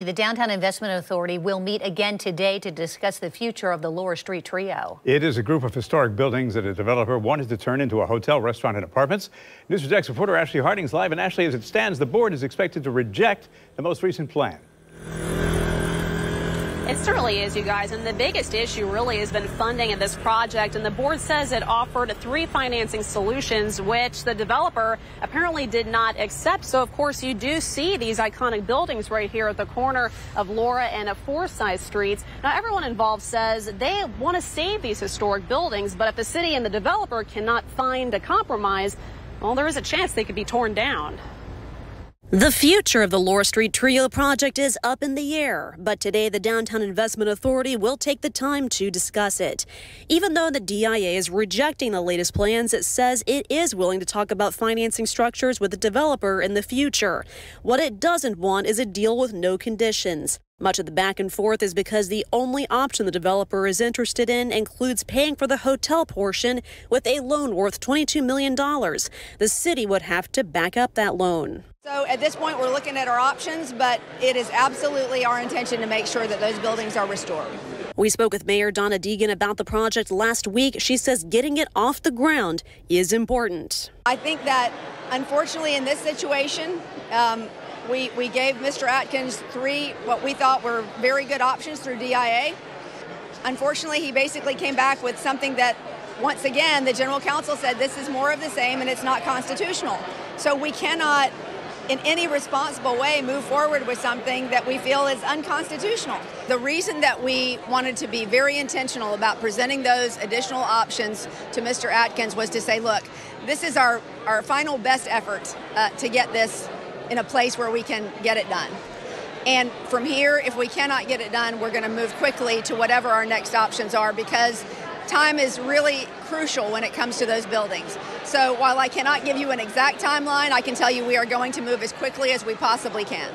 The Downtown Investment Authority will meet again today to discuss the future of the Laura Street Trio. It is a group of historic buildings that a developer wanted to turn into a hotel, restaurant, and apartments. News 4 reporter Ashley Harding's live. And Ashley, as it stands, the board is expected to reject the most recent plan. It certainly is, you guys. And the biggest issue really has been funding of this project. And the board says it offered three financing solutions, which the developer apparently did not accept. So, of course, you do see these iconic buildings right here at the corner of Laura and Forsyth Streets. Now, everyone involved says they want to save these historic buildings, but if the city and the developer cannot find a compromise, well, there is a chance they could be torn down. The future of the Laura Street Trio project is up in the air, but today the Downtown Investment Authority will take the time to discuss it. Even though the DIA is rejecting the latest plans, it says it is willing to talk about financing structures with the developer in the future. What it doesn't want is a deal with no conditions. Much of the back and forth is because the only option the developer is interested in includes paying for the hotel portion with a loan worth $22 million. The city would have to back up that loan. So at this point, we're looking at our options, but it is absolutely our intention to make sure that those buildings are restored. We spoke with Mayor Donna Deegan about the project last week. She says getting it off the ground is important. I think that, unfortunately, in this situation, um, we, we gave Mr. Atkins three what we thought were very good options through DIA. Unfortunately, he basically came back with something that, once again, the general counsel said this is more of the same and it's not constitutional. So we cannot, in any responsible way, move forward with something that we feel is unconstitutional. The reason that we wanted to be very intentional about presenting those additional options to Mr. Atkins was to say, look, this is our, our final best effort uh, to get this in a place where we can get it done. And from here, if we cannot get it done, we're going to move quickly to whatever our next options are because time is really crucial when it comes to those buildings. So while I cannot give you an exact timeline, I can tell you we are going to move as quickly as we possibly can.